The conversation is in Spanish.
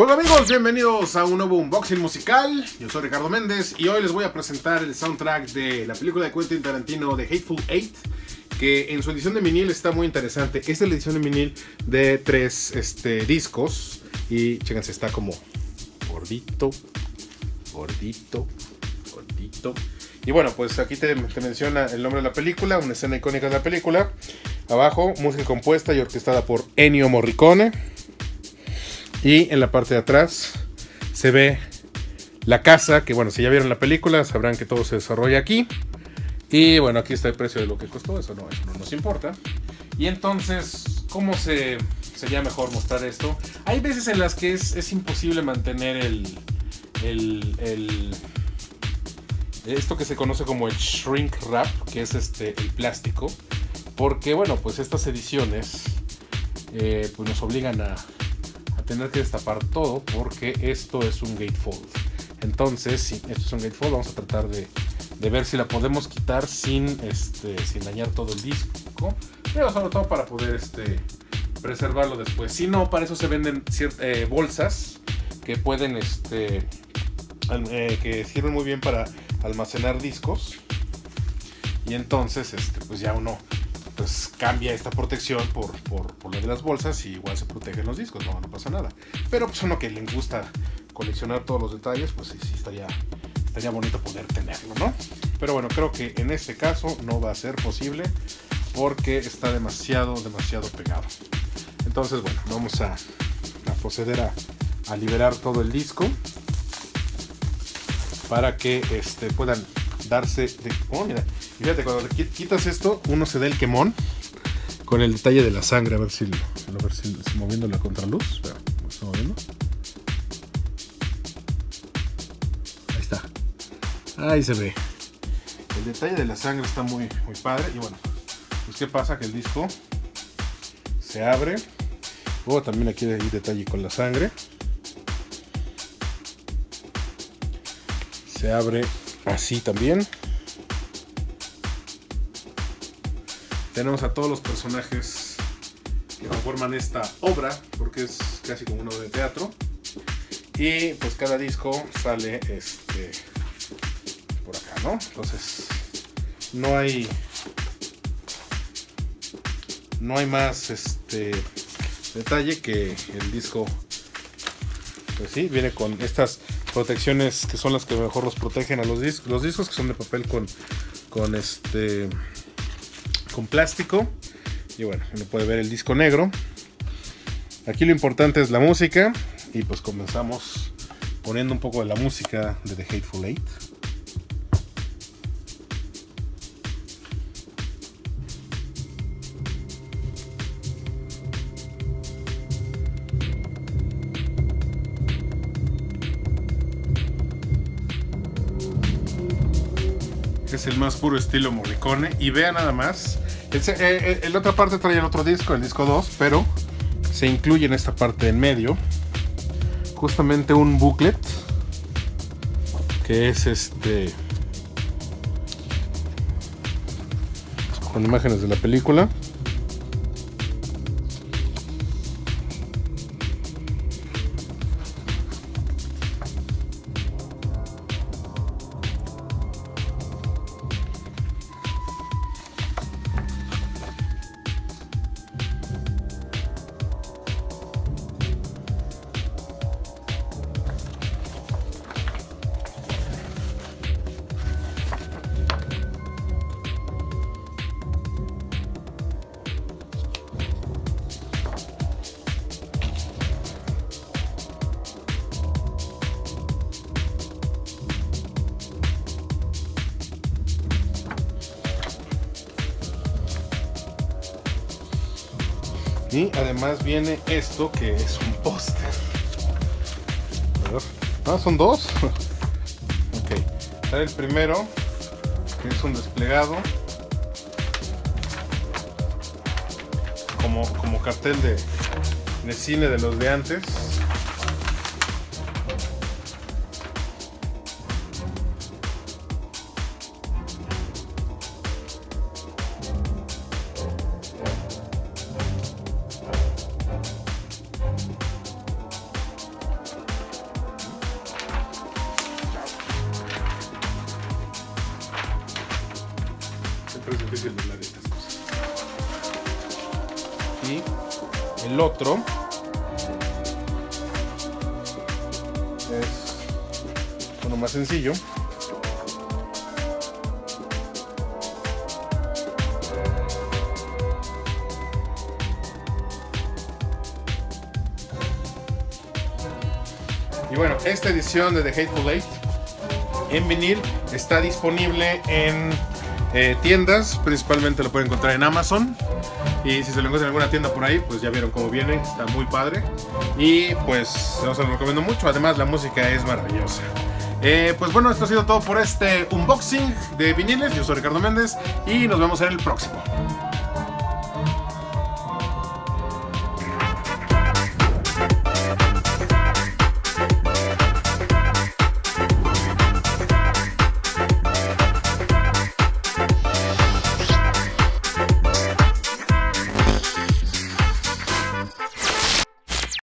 Hola amigos, bienvenidos a un nuevo unboxing musical. Yo soy Ricardo Méndez y hoy les voy a presentar el soundtrack de la película de Quentin Tarantino de Hateful Eight, que en su edición de vinil está muy interesante. Esta es la edición de vinil de tres este, discos y chéquense, está como gordito, gordito, gordito. Y bueno, pues aquí te, te menciona el nombre de la película, una escena icónica de la película. Abajo, música compuesta y orquestada por Ennio Morricone. Y en la parte de atrás se ve la casa, que bueno, si ya vieron la película, sabrán que todo se desarrolla aquí. Y bueno, aquí está el precio de lo que costó, eso no, eso no nos importa. Y entonces, ¿cómo se sería mejor mostrar esto? Hay veces en las que es, es imposible mantener el, el, el- esto que se conoce como el shrink wrap, que es este el plástico, porque bueno, pues estas ediciones eh, pues nos obligan a, tener que destapar todo porque esto es un gatefold. Entonces, si esto es un gatefold, vamos a tratar de, de ver si la podemos quitar sin, este, sin dañar todo el disco. Pero sobre todo para poder este, preservarlo después. Si no, para eso se venden eh, bolsas que pueden, este, eh, que sirven muy bien para almacenar discos. Y entonces, este, pues ya uno pues cambia esta protección por, por, por la de las bolsas y igual se protegen los discos, no, pasa nada. Pero pues uno que le gusta coleccionar todos los detalles, pues sí, estaría, estaría bonito poder tenerlo, ¿no? Pero bueno, creo que en este caso no va a ser posible porque está demasiado, demasiado pegado. Entonces, bueno, vamos a, a proceder a, a liberar todo el disco para que este, puedan darse de... Oh, mira, fíjate, cuando quitas esto, uno se da el quemón con el detalle de la sangre, a ver si, a ver si, si moviendo la contraluz. Espera, ¿lo estoy moviendo? Ahí está. Ahí se ve. El detalle de la sangre está muy, muy padre. Y bueno, pues qué pasa que el disco se abre. Luego también aquí hay detalle con la sangre. Se abre así también. Tenemos a todos los personajes que conforman esta obra, porque es casi como una obra de teatro. Y pues cada disco sale este por acá, ¿no? Entonces no hay no hay más este detalle que el disco pues sí, viene con estas protecciones que son las que mejor los protegen a los discos. Los discos que son de papel con, con este con plástico. Y bueno, uno puede ver el disco negro. Aquí lo importante es la música. Y pues comenzamos poniendo un poco de la música de The Hateful Eight. Es el más puro estilo Morricone. Y vean nada más. Eh, eh, el otra parte trae el otro disco, el disco 2, pero se incluye en esta parte en medio justamente un booklet que es este con imágenes de la película. Y además viene esto que es un póster. Ah, son dos. ok. Está el primero, que es un desplegado. Como, como cartel de, de cine de los de antes. Es de estas. Y el otro es uno más sencillo. Y bueno, esta edición de The Hateful Eight en vinil está disponible en eh, tiendas, principalmente lo pueden encontrar en Amazon. Y si se lo encuentran en alguna tienda por ahí, pues ya vieron cómo viene, está muy padre. Y pues se los recomiendo mucho, además la música es maravillosa. Eh, pues bueno, esto ha sido todo por este unboxing de viniles. Yo soy Ricardo Méndez y nos vemos en el próximo.